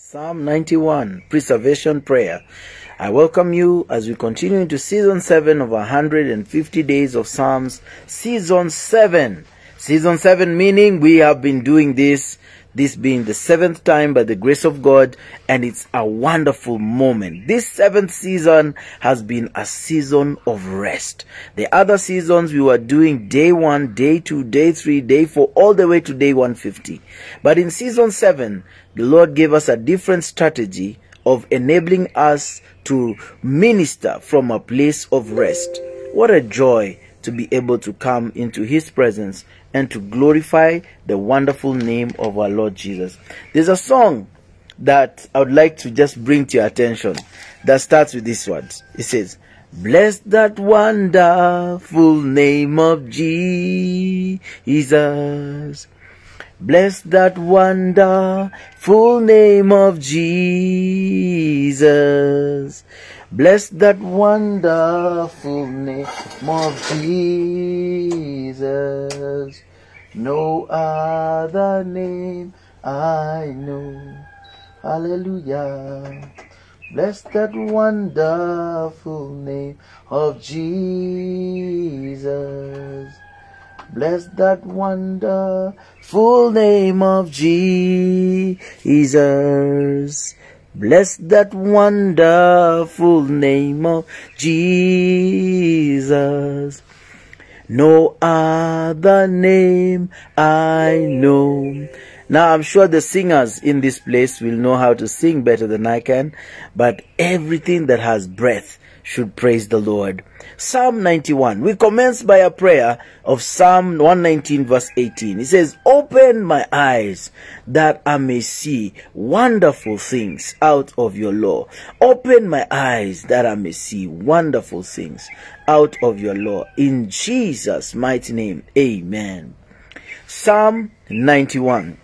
Psalm 91, Preservation Prayer. I welcome you as we continue into season 7 of 150 days of Psalms. Season 7. Season 7 meaning we have been doing this, this being the seventh time by the grace of God, and it's a wonderful moment. This seventh season has been a season of rest. The other seasons we were doing day 1, day 2, day 3, day 4, all the way to day 150. But in season 7, the Lord gave us a different strategy of enabling us to minister from a place of rest. What a joy to be able to come into His presence and to glorify the wonderful name of our Lord Jesus. There's a song that I would like to just bring to your attention that starts with these words. It says, Bless that wonderful name of Jesus. Bless that wonderful name of Jesus. Bless that wonderful name of Jesus. No other name I know. Hallelujah. Bless that wonderful name of Jesus. Bless that wonderful name of Jesus. Bless that wonderful name of Jesus. No other name I know. Now I'm sure the singers in this place will know how to sing better than I can, but everything that has breath should praise the Lord. Psalm 91. We commence by a prayer of Psalm 119 verse 18. It says, Open my eyes that I may see wonderful things out of your law. Open my eyes that I may see wonderful things out of your law. In Jesus' mighty name, amen. Psalm 91.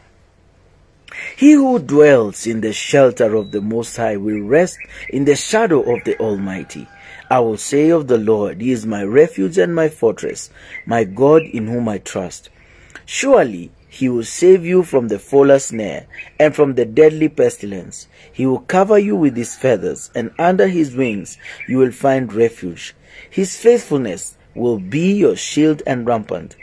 He who dwells in the shelter of the Most High will rest in the shadow of the Almighty. I will say of the Lord, He is my refuge and my fortress, my God in whom I trust. Surely He will save you from the fowler's snare and from the deadly pestilence. He will cover you with His feathers, and under His wings you will find refuge. His faithfulness will be your shield and rampart.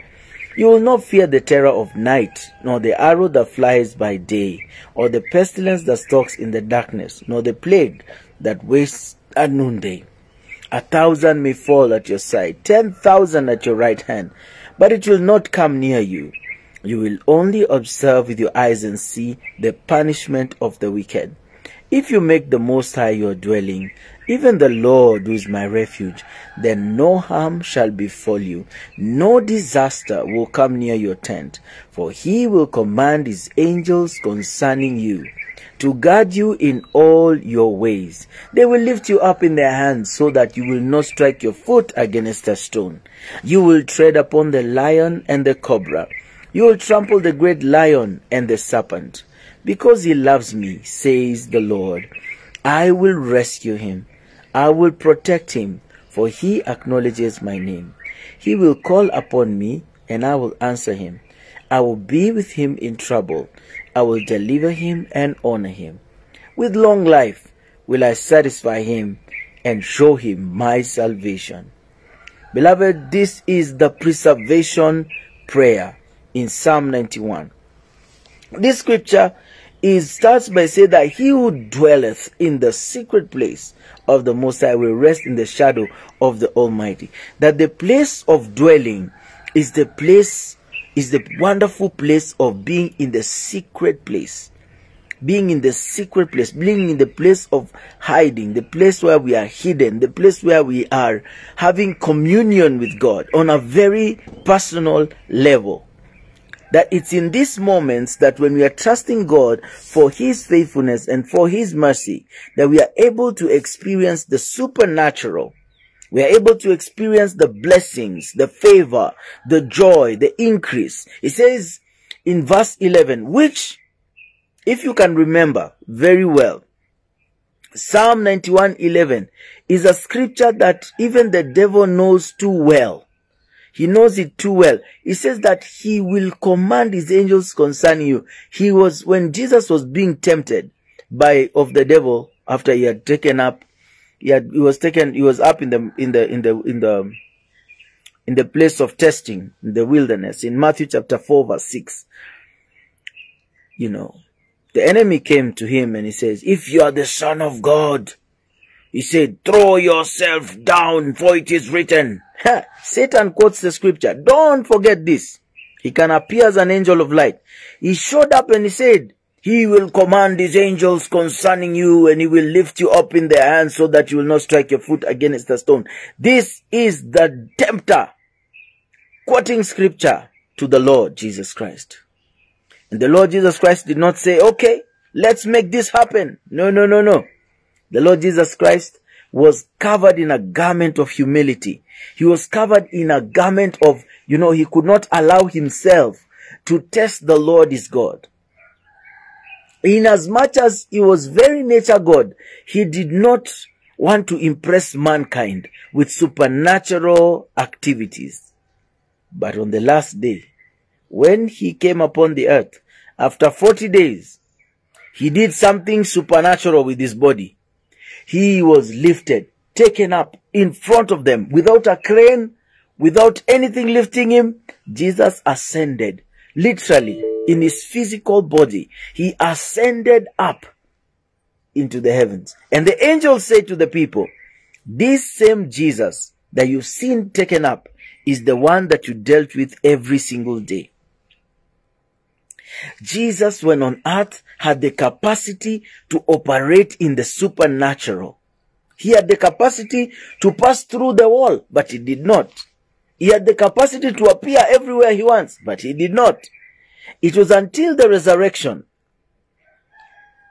You will not fear the terror of night, nor the arrow that flies by day, or the pestilence that stalks in the darkness, nor the plague that wastes at noonday. A thousand may fall at your side, ten thousand at your right hand, but it will not come near you. You will only observe with your eyes and see the punishment of the wicked. If you make the Most High your dwelling, even the Lord who is my refuge, then no harm shall befall you, no disaster will come near your tent, for he will command his angels concerning you to guard you in all your ways. They will lift you up in their hands so that you will not strike your foot against a stone. You will tread upon the lion and the cobra. You will trample the great lion and the serpent. Because he loves me, says the Lord, I will rescue him. I will protect him, for he acknowledges my name. He will call upon me, and I will answer him. I will be with him in trouble. I will deliver him and honor him. With long life will I satisfy him and show him my salvation. Beloved, this is the preservation prayer in Psalm 91. This scripture is starts by saying that he who dwelleth in the secret place of the Most High will rest in the shadow of the Almighty. That the place of dwelling is the place is the wonderful place of being in the secret place. Being in the secret place, being in the place of hiding, the place where we are hidden, the place where we are having communion with God on a very personal level. That it's in these moments that when we are trusting God for His faithfulness and for His mercy, that we are able to experience the supernatural we are able to experience the blessings, the favor, the joy, the increase. It says in verse 11, which, if you can remember very well, Psalm 91 11 is a scripture that even the devil knows too well. He knows it too well. He says that he will command his angels concerning you. He was, when Jesus was being tempted, by of the devil after he had taken up he had he was taken he was up in the in the in the in the in the place of testing in the wilderness in Matthew chapter 4 verse 6 you know the enemy came to him and he says if you are the son of God he said throw yourself down for it is written Satan quotes the scripture don't forget this he can appear as an angel of light he showed up and he said he will command his angels concerning you and he will lift you up in their hands so that you will not strike your foot against the stone. This is the tempter quoting scripture to the Lord Jesus Christ. And the Lord Jesus Christ did not say, okay, let's make this happen. No, no, no, no. The Lord Jesus Christ was covered in a garment of humility. He was covered in a garment of, you know, he could not allow himself to test the Lord his God. Inasmuch as he was very nature God, he did not want to impress mankind with supernatural activities. But on the last day, when he came upon the earth, after 40 days, he did something supernatural with his body. He was lifted, taken up in front of them without a crane, without anything lifting him. Jesus ascended, literally, in his physical body. He ascended up into the heavens. And the angels said to the people, this same Jesus that you've seen taken up is the one that you dealt with every single day. Jesus, when on earth, had the capacity to operate in the supernatural. He had the capacity to pass through the wall, but he did not. He had the capacity to appear everywhere he wants, but he did not. It was until the resurrection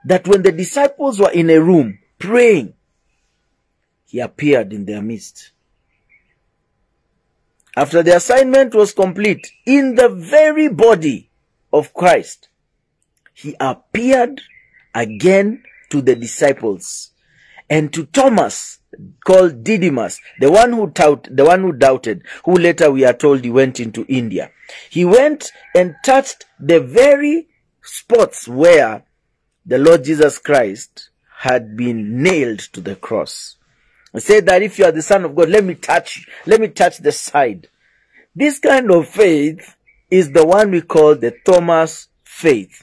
that when the disciples were in a room praying, he appeared in their midst. After the assignment was complete, in the very body of Christ, he appeared again to the disciples and to Thomas called Didymus, the one who doubt, the one who doubted, who later we are told he went into India. He went and touched the very spots where the Lord Jesus Christ had been nailed to the cross. He said that if you are the son of God, let me touch, let me touch the side. This kind of faith is the one we call the Thomas faith.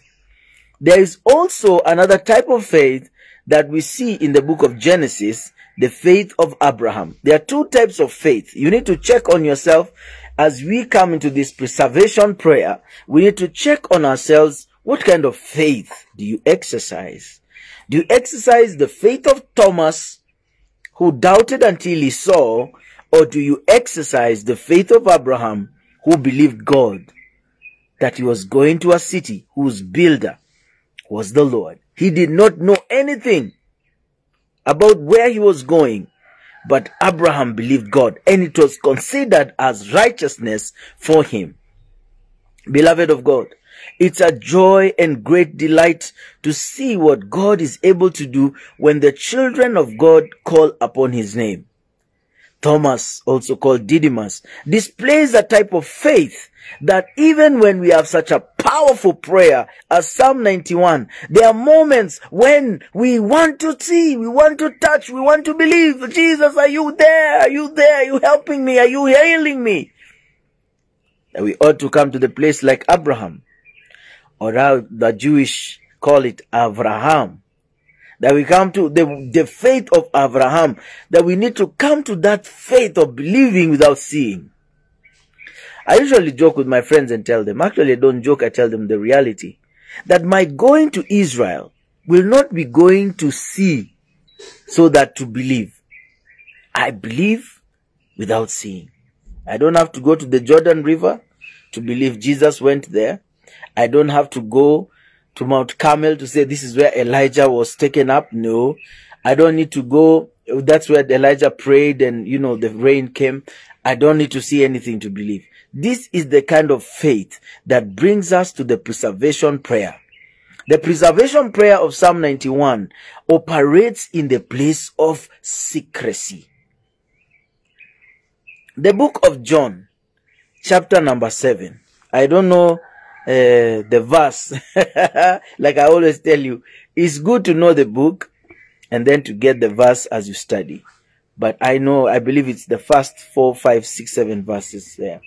There is also another type of faith that we see in the book of Genesis, the faith of Abraham. There are two types of faith. You need to check on yourself as we come into this preservation prayer. We need to check on ourselves. What kind of faith do you exercise? Do you exercise the faith of Thomas who doubted until he saw or do you exercise the faith of Abraham who believed God that he was going to a city whose builder was the Lord? He did not know anything about where he was going, but Abraham believed God and it was considered as righteousness for him. Beloved of God, it's a joy and great delight to see what God is able to do when the children of God call upon his name. Thomas, also called Didymus, displays a type of faith that even when we have such a powerful prayer as Psalm 91, there are moments when we want to see, we want to touch, we want to believe. Jesus, are you there? Are you there? Are you helping me? Are you healing me? We ought to come to the place like Abraham, or how the Jewish call it Avraham. That we come to the, the faith of Abraham, that we need to come to that faith of believing without seeing. I usually joke with my friends and tell them, actually I don't joke, I tell them the reality, that my going to Israel will not be going to see so that to believe. I believe without seeing. I don't have to go to the Jordan River to believe Jesus went there. I don't have to go to Mount Carmel to say this is where Elijah was taken up. No, I don't need to go. That's where Elijah prayed and, you know, the rain came. I don't need to see anything to believe. This is the kind of faith that brings us to the preservation prayer. The preservation prayer of Psalm 91 operates in the place of secrecy. The book of John, chapter number 7. I don't know uh, the verse. like I always tell you, it's good to know the book and then to get the verse as you study. But I know, I believe it's the first four, five, six, seven verses there.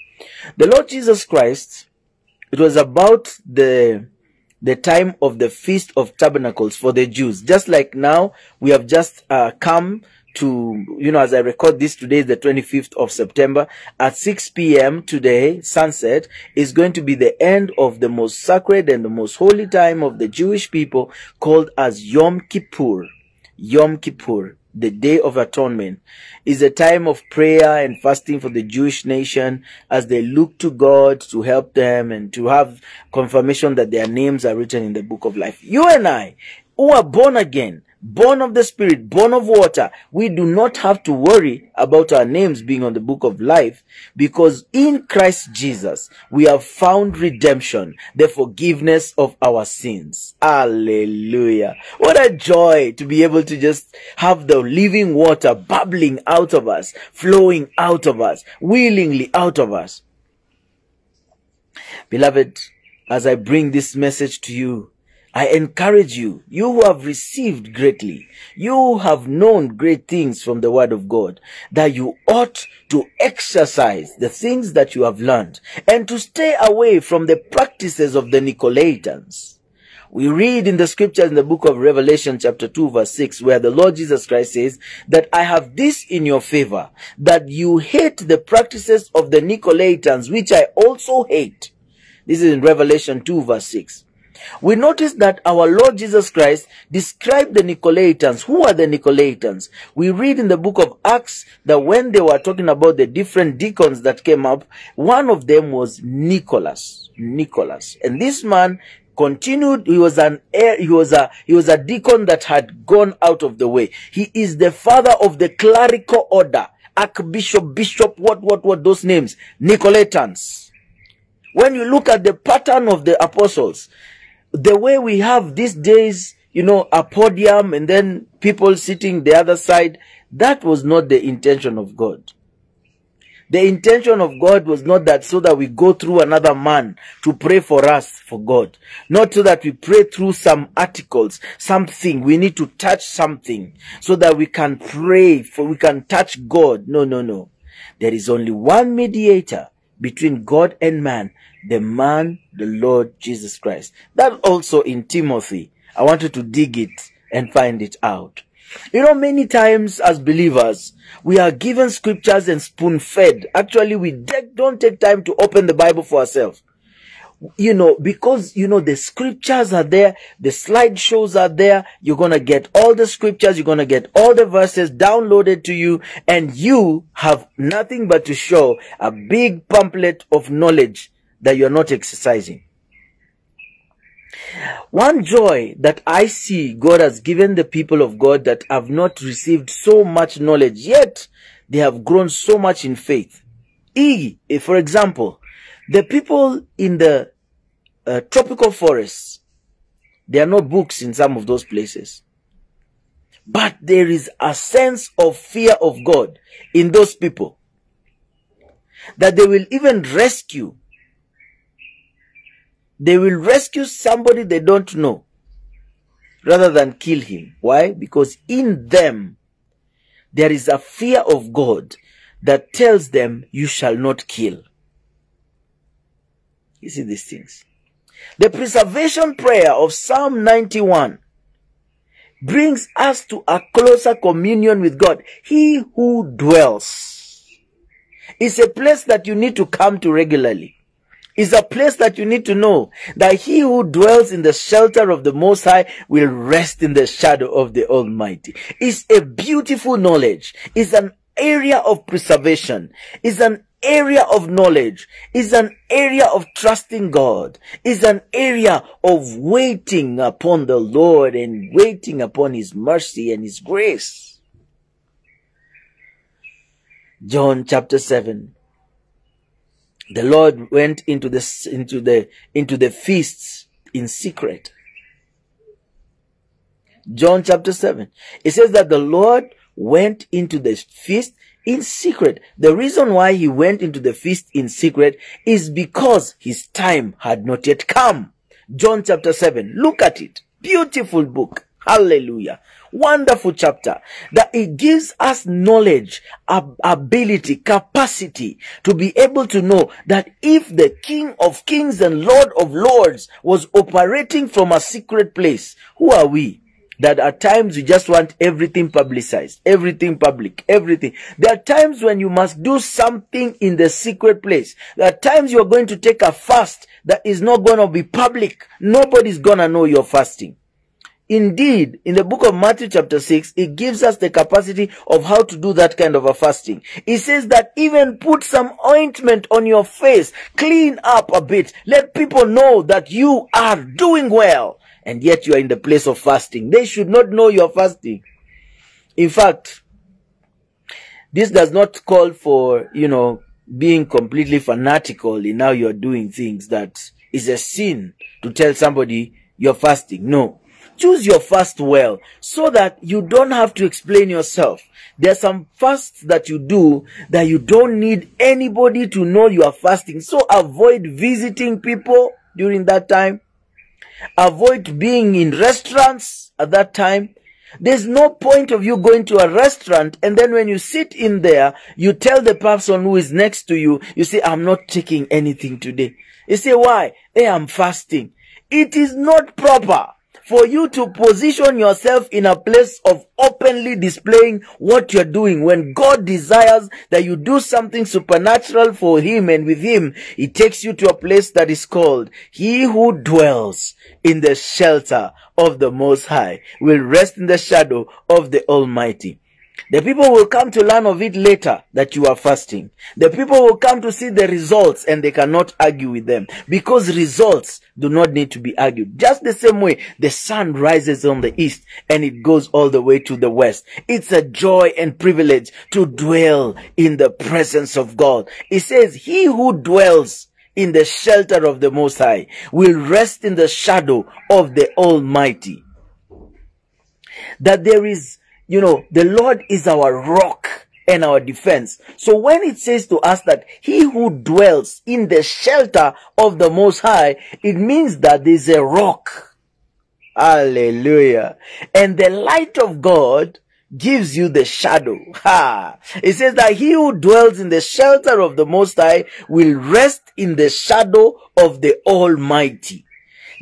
The Lord Jesus Christ, it was about the the time of the Feast of Tabernacles for the Jews. Just like now, we have just uh, come to, you know, as I record this today is the 25th of September at 6 p.m. today, sunset is going to be the end of the most sacred and the most holy time of the Jewish people called as Yom Kippur. Yom Kippur the Day of Atonement, is a time of prayer and fasting for the Jewish nation as they look to God to help them and to have confirmation that their names are written in the book of life. You and I, who are born again, born of the Spirit, born of water, we do not have to worry about our names being on the book of life because in Christ Jesus, we have found redemption, the forgiveness of our sins. Hallelujah. What a joy to be able to just have the living water bubbling out of us, flowing out of us, willingly out of us. Beloved, as I bring this message to you, I encourage you, you who have received greatly, you who have known great things from the word of God, that you ought to exercise the things that you have learned and to stay away from the practices of the Nicolaitans. We read in the scriptures in the book of Revelation chapter 2 verse 6 where the Lord Jesus Christ says that I have this in your favor, that you hate the practices of the Nicolaitans, which I also hate. This is in Revelation 2 verse 6. We notice that our Lord Jesus Christ described the Nicolaitans. Who are the Nicolaitans? We read in the book of Acts that when they were talking about the different deacons that came up, one of them was Nicholas. Nicholas. And this man continued he was an he was a he was a deacon that had gone out of the way he is the father of the clerical order archbishop bishop what what what those names nicolaitans when you look at the pattern of the apostles the way we have these days, you know, a podium and then people sitting the other side, that was not the intention of God. The intention of God was not that so that we go through another man to pray for us for God. Not so that we pray through some articles, something. We need to touch something so that we can pray for, we can touch God. No, no, no. There is only one mediator between God and man, the man, the Lord Jesus Christ. That also in Timothy. I wanted to dig it and find it out. You know, many times as believers, we are given scriptures and spoon fed. Actually, we don't take time to open the Bible for ourselves you know, because, you know, the scriptures are there, the slideshows are there, you're gonna get all the scriptures, you're gonna get all the verses downloaded to you, and you have nothing but to show a big pamphlet of knowledge that you're not exercising. One joy that I see God has given the people of God that have not received so much knowledge, yet they have grown so much in faith. E, for example, the people in the uh, tropical forests, there are no books in some of those places. But there is a sense of fear of God in those people that they will even rescue. They will rescue somebody they don't know rather than kill him. Why? Because in them there is a fear of God that tells them you shall not kill. You see these things. The preservation prayer of Psalm 91 brings us to a closer communion with God. He who dwells is a place that you need to come to regularly. Is a place that you need to know that he who dwells in the shelter of the Most High will rest in the shadow of the Almighty. Is a beautiful knowledge. Is an area of preservation. Is an area of knowledge, is an area of trusting God, is an area of waiting upon the Lord and waiting upon His mercy and His grace. John chapter 7. The Lord went into the, into the, into the feasts in secret. John chapter 7. It says that the Lord went into the feast in secret. The reason why he went into the feast in secret is because his time had not yet come. John chapter 7. Look at it. Beautiful book. Hallelujah. Wonderful chapter that it gives us knowledge, ability, capacity to be able to know that if the King of Kings and Lord of Lords was operating from a secret place, who are we? That at times you just want everything publicized, everything public, everything. There are times when you must do something in the secret place. There are times you're going to take a fast that is not going to be public. Nobody's going to know you're fasting. Indeed, in the book of Matthew chapter 6, it gives us the capacity of how to do that kind of a fasting. It says that even put some ointment on your face, clean up a bit, let people know that you are doing well, and yet you are in the place of fasting. They should not know you're fasting. In fact, this does not call for, you know, being completely fanatical in how you're doing things that is a sin to tell somebody you're fasting. No. Choose your fast well so that you don't have to explain yourself. There are some fasts that you do that you don't need anybody to know you are fasting. So avoid visiting people during that time. Avoid being in restaurants at that time. There's no point of you going to a restaurant and then when you sit in there, you tell the person who is next to you, you say, I'm not taking anything today. You say, why? Hey, I'm fasting. It is not proper for you to position yourself in a place of openly displaying what you're doing. When God desires that you do something supernatural for Him and with Him, He takes you to a place that is called He who dwells in the shelter of the Most High will rest in the shadow of the Almighty. The people will come to learn of it later that you are fasting. The people will come to see the results and they cannot argue with them because results do not need to be argued. Just the same way the sun rises on the east and it goes all the way to the west. It's a joy and privilege to dwell in the presence of God. It says, he who dwells in the shelter of the Most High will rest in the shadow of the Almighty. That there is you know, the Lord is our rock and our defense. So when it says to us that he who dwells in the shelter of the Most High, it means that there's a rock. Hallelujah. And the light of God gives you the shadow. Ha! It says that he who dwells in the shelter of the Most High will rest in the shadow of the Almighty.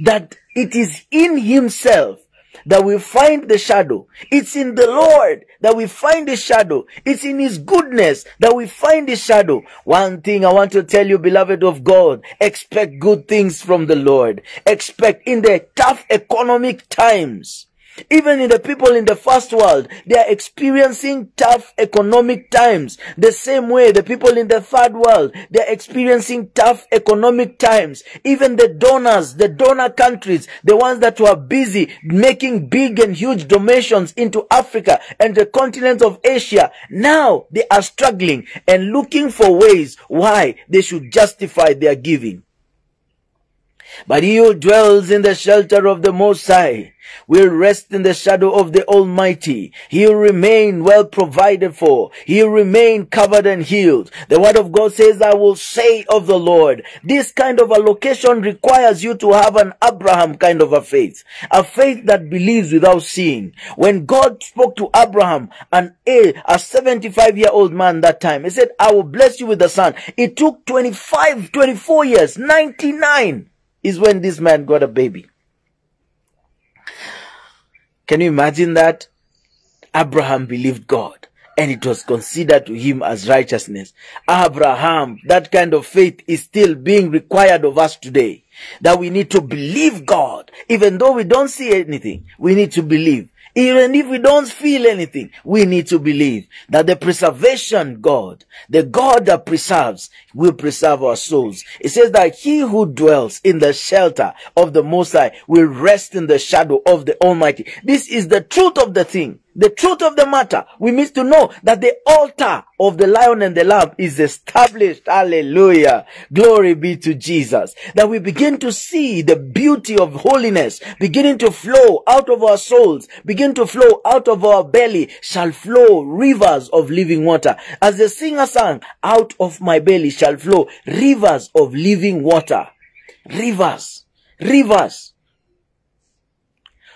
That it is in himself that we find the shadow. It's in the Lord that we find the shadow. It's in His goodness that we find the shadow. One thing I want to tell you, beloved of God, expect good things from the Lord. Expect in the tough economic times even in the people in the first world, they are experiencing tough economic times. The same way the people in the third world, they are experiencing tough economic times. Even the donors, the donor countries, the ones that were busy making big and huge donations into Africa and the continent of Asia, now they are struggling and looking for ways why they should justify their giving. But he who dwells in the shelter of the Most High will rest in the shadow of the Almighty. He'll remain well provided for. He'll remain covered and healed. The word of God says, I will say of the Lord. This kind of a location requires you to have an Abraham kind of a faith. A faith that believes without seeing. When God spoke to Abraham, an a 75 year old man that time, he said, I will bless you with a son. It took 25, 24 years, 99 is when this man got a baby. Can you imagine that? Abraham believed God and it was considered to him as righteousness. Abraham, that kind of faith is still being required of us today. That we need to believe God. Even though we don't see anything, we need to believe. Even if we don't feel anything, we need to believe that the preservation God, the God that preserves, will preserve our souls. It says that he who dwells in the shelter of the Most High will rest in the shadow of the Almighty. This is the truth of the thing the truth of the matter, we need to know that the altar of the lion and the lamb is established. Hallelujah. Glory be to Jesus. That we begin to see the beauty of holiness beginning to flow out of our souls, begin to flow out of our belly shall flow rivers of living water. As the singer sang, out of my belly shall flow rivers of living water. Rivers. Rivers.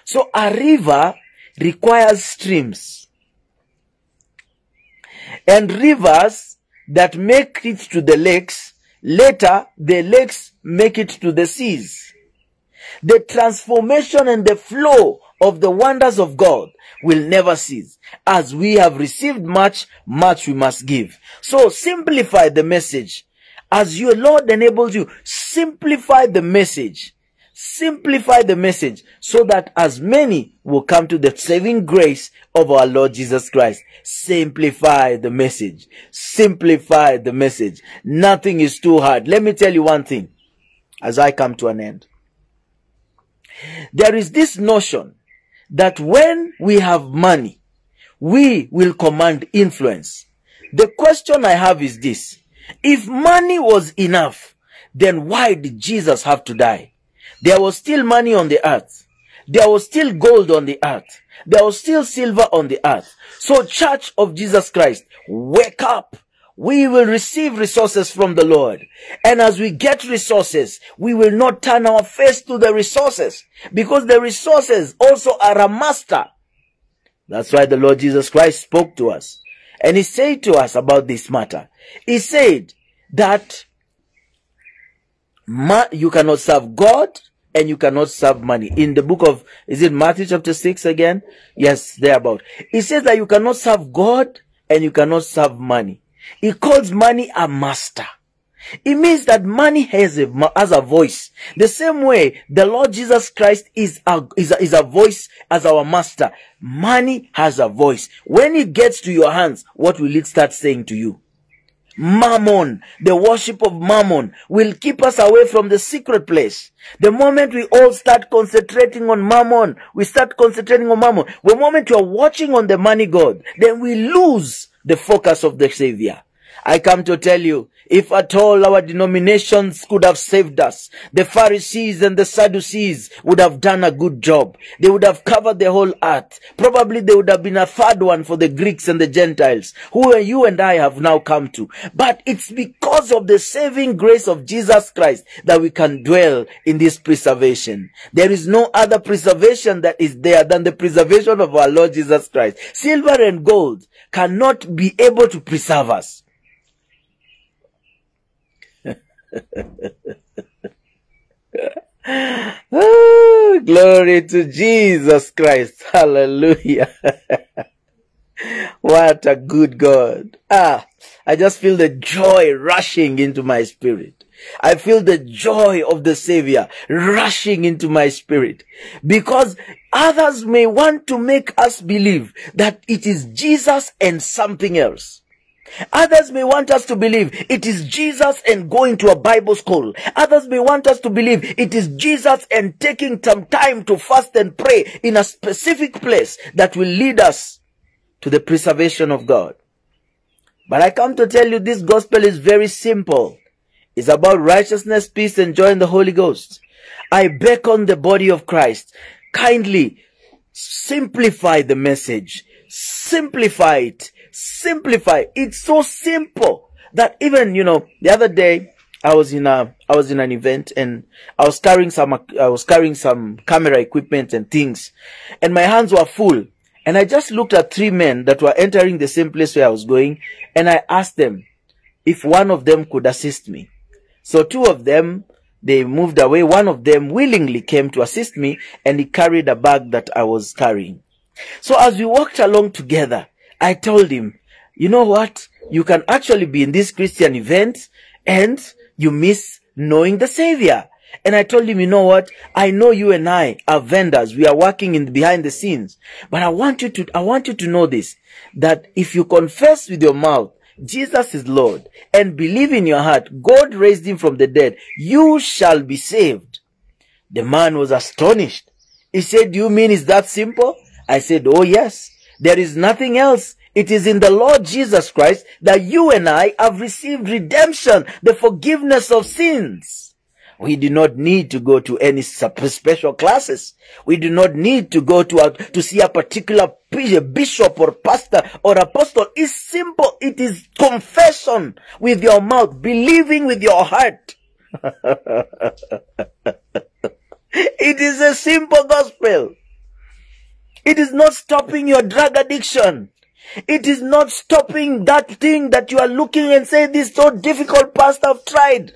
So a river requires streams. And rivers that make it to the lakes, later the lakes make it to the seas. The transformation and the flow of the wonders of God will never cease. As we have received much, much we must give. So simplify the message. As your Lord enables you, simplify the message. Simplify the message so that as many will come to the saving grace of our Lord Jesus Christ. Simplify the message. Simplify the message. Nothing is too hard. Let me tell you one thing as I come to an end. There is this notion that when we have money, we will command influence. The question I have is this. If money was enough, then why did Jesus have to die? There was still money on the earth. There was still gold on the earth. There was still silver on the earth. So church of Jesus Christ, wake up we will receive resources from the Lord. And as we get resources, we will not turn our face to the resources because the resources also are a master. That's why the Lord Jesus Christ spoke to us and he said to us about this matter. He said that you cannot serve God and you cannot serve money. In the book of, is it Matthew chapter 6 again? Yes, thereabout. It says that you cannot serve God and you cannot serve money. He calls money a master. It means that money has a, has a voice. The same way the Lord Jesus Christ is a, is a, is a voice as our master. Money has a voice. When it gets to your hands, what will it start saying to you? Mammon, the worship of Mammon will keep us away from the secret place. The moment we all start concentrating on Mammon, we start concentrating on Mammon. The moment you are watching on the money God, then we lose the focus of the Savior. I come to tell you, if at all our denominations could have saved us, the Pharisees and the Sadducees would have done a good job. They would have covered the whole earth. Probably there would have been a third one for the Greeks and the Gentiles, who you and I have now come to. But it's because of the saving grace of Jesus Christ that we can dwell in this preservation. There is no other preservation that is there than the preservation of our Lord Jesus Christ. Silver and gold cannot be able to preserve us. glory to Jesus Christ. Hallelujah. what a good God. Ah, I just feel the joy rushing into my spirit. I feel the joy of the Savior rushing into my spirit because others may want to make us believe that it is Jesus and something else. Others may want us to believe it is Jesus and going to a Bible school. Others may want us to believe it is Jesus and taking some time to fast and pray in a specific place that will lead us to the preservation of God. But I come to tell you this gospel is very simple. It's about righteousness, peace, and joy in the Holy Ghost. I beckon the body of Christ. Kindly simplify the message. Simplify it. Simplify. It's so simple that even, you know, the other day I was in a, I was in an event and I was carrying some, I was carrying some camera equipment and things and my hands were full. And I just looked at three men that were entering the same place where I was going and I asked them if one of them could assist me. So two of them, they moved away. One of them willingly came to assist me and he carried a bag that I was carrying. So as we walked along together, I told him, you know what? You can actually be in this Christian event and you miss knowing the Savior. And I told him, you know what? I know you and I are vendors. We are working in behind the scenes. But I want you to, I want you to know this, that if you confess with your mouth Jesus is Lord and believe in your heart God raised him from the dead, you shall be saved. The man was astonished. He said, do you mean it's that simple? I said, oh yes. There is nothing else. It is in the Lord Jesus Christ that you and I have received redemption, the forgiveness of sins. We do not need to go to any special classes. We do not need to go to a, to see a particular bishop or pastor or apostle. It's simple. It is confession with your mouth, believing with your heart. it is a simple gospel. It is not stopping your drug addiction. It is not stopping that thing that you are looking and say, this so difficult pastor I've tried.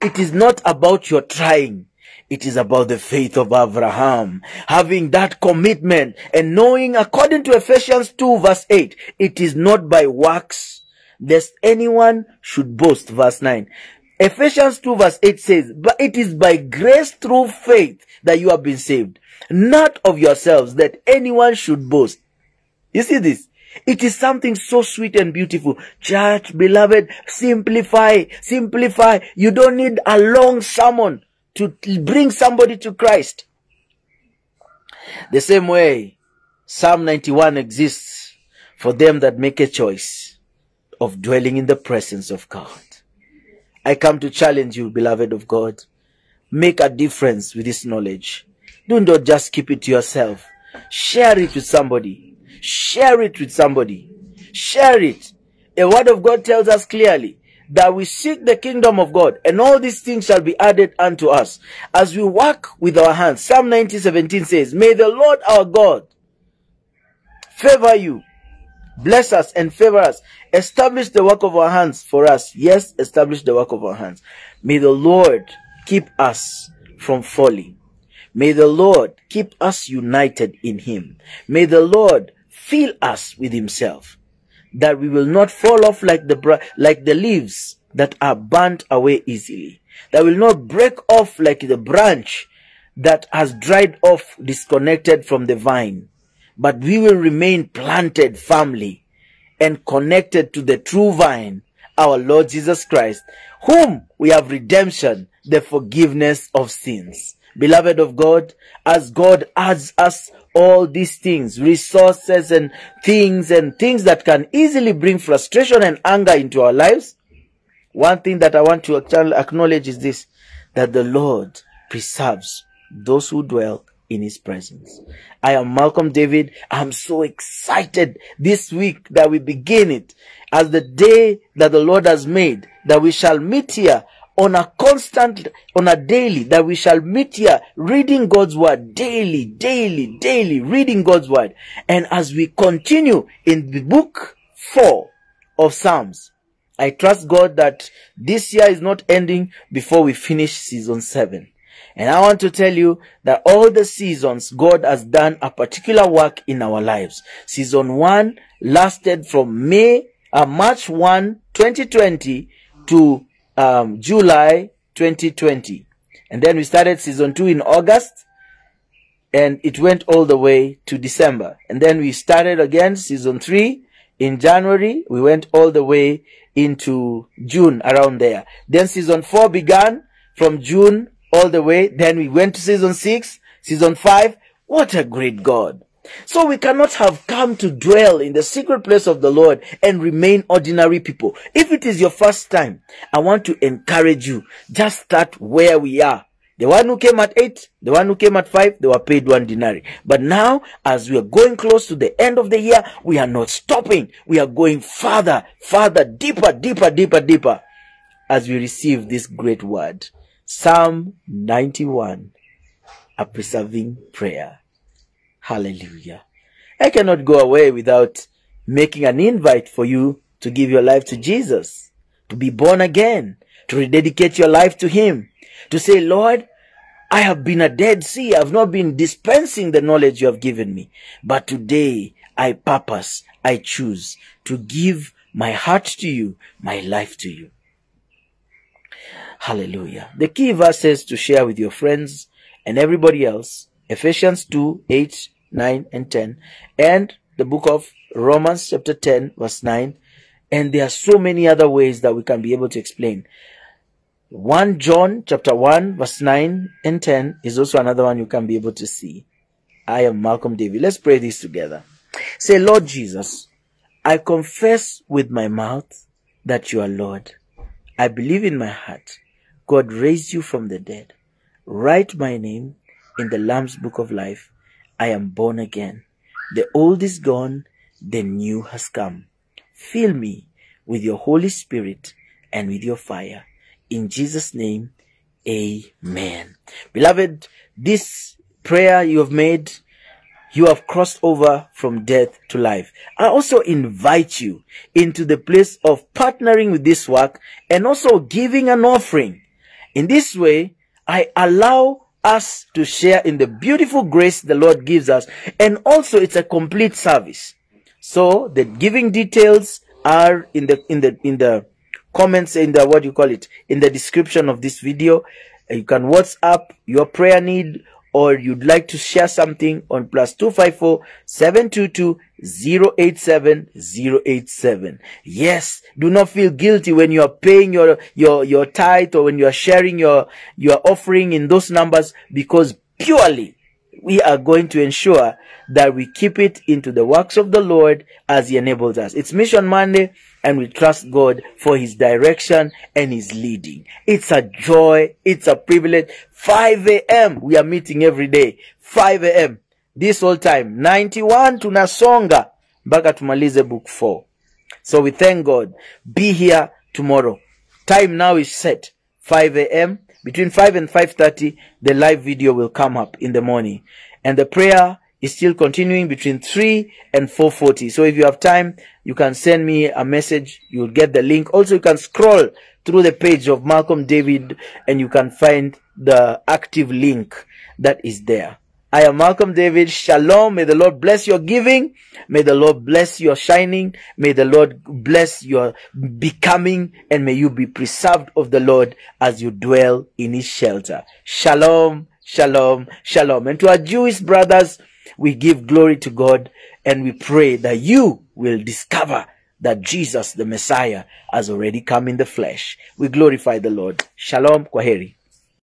It is not about your trying. It is about the faith of Abraham, having that commitment and knowing according to Ephesians 2 verse 8, it is not by works lest anyone should boast. Verse 9. Ephesians 2 verse 8 says, but it is by grace through faith that you have been saved, not of yourselves that anyone should boast. You see this? It is something so sweet and beautiful. Church, beloved, simplify, simplify. You don't need a long sermon to bring somebody to Christ. The same way Psalm 91 exists for them that make a choice of dwelling in the presence of God. I come to challenge you, beloved of God. Make a difference with this knowledge. Do not just keep it to yourself. Share it with somebody. Share it with somebody. Share it. A word of God tells us clearly that we seek the kingdom of God and all these things shall be added unto us as we work with our hands. Psalm 90, 17 says, May the Lord our God favor you, bless us and favor us, establish the work of our hands for us. Yes, establish the work of our hands. May the Lord keep us from falling. May the Lord keep us united in Him. May the Lord fill us with himself that we will not fall off like the like the leaves that are burnt away easily that will not break off like the branch that has dried off disconnected from the vine but we will remain planted firmly and connected to the true vine our lord jesus christ whom we have redemption the forgiveness of sins beloved of god as god adds us all these things, resources and things and things that can easily bring frustration and anger into our lives. One thing that I want to acknowledge is this, that the Lord preserves those who dwell in his presence. I am Malcolm David. I'm so excited this week that we begin it as the day that the Lord has made, that we shall meet here on a constant, on a daily, that we shall meet here reading God's word daily, daily, daily, reading God's word. And as we continue in the book four of Psalms, I trust God that this year is not ending before we finish season seven. And I want to tell you that all the seasons, God has done a particular work in our lives. Season one lasted from May, uh, March 1, 2020 to um, July 2020. And then we started season two in August and it went all the way to December. And then we started again season three in January. We went all the way into June around there. Then season four began from June all the way. Then we went to season six, season five. What a great God. So we cannot have come to dwell in the secret place of the Lord and remain ordinary people. If it is your first time, I want to encourage you. Just start where we are. The one who came at eight, the one who came at five, they were paid one denarii. But now, as we are going close to the end of the year, we are not stopping. We are going further, further, deeper, deeper, deeper, deeper as we receive this great word. Psalm 91, a preserving prayer. Hallelujah. I cannot go away without making an invite for you to give your life to Jesus, to be born again, to rededicate your life to Him, to say, Lord, I have been a dead sea. I've not been dispensing the knowledge you have given me. But today I purpose, I choose to give my heart to you, my life to you. Hallelujah. The key verses to share with your friends and everybody else, Ephesians 2, 8 9 and 10 and the book of Romans chapter 10 verse 9 and there are so many other ways that we can be able to explain. 1 John chapter 1 verse 9 and 10 is also another one you can be able to see. I am Malcolm David. Let's pray this together. Say Lord Jesus I confess with my mouth that you are Lord. I believe in my heart God raised you from the dead write my name in the Lamb's book of life I am born again. The old is gone, the new has come. Fill me with your Holy Spirit and with your fire. In Jesus' name, amen. Beloved, this prayer you have made, you have crossed over from death to life. I also invite you into the place of partnering with this work and also giving an offering. In this way, I allow us to share in the beautiful grace the Lord gives us. And also it's a complete service. So the giving details are in the, in the, in the comments in the, what you call it, in the description of this video. You can WhatsApp your prayer need or you'd like to share something on plus 254 722 087 087. Yes, do not feel guilty when you are paying your, your, your tithe or when you are sharing your, your offering in those numbers because purely we are going to ensure that we keep it into the works of the Lord as He enables us. It's Mission Monday and we trust God for His direction and His leading. It's a joy. It's a privilege. 5 a.m. We are meeting every day. 5 a.m. This whole time. 91 tunasonga mpaka tumalize book 4. So we thank God. Be here tomorrow. Time now is set. 5 a.m. Between 5 and 5.30, the live video will come up in the morning. And the prayer is still continuing between 3 and 4.40. So if you have time, you can send me a message. You'll get the link. Also, you can scroll through the page of Malcolm David and you can find the active link that is there. I am Malcolm David. Shalom. May the Lord bless your giving. May the Lord bless your shining. May the Lord bless your becoming and may you be preserved of the Lord as you dwell in his shelter. Shalom. Shalom. Shalom. And to our Jewish brothers, we give glory to God and we pray that you will discover that Jesus, the Messiah, has already come in the flesh. We glorify the Lord. Shalom. Kwaheri.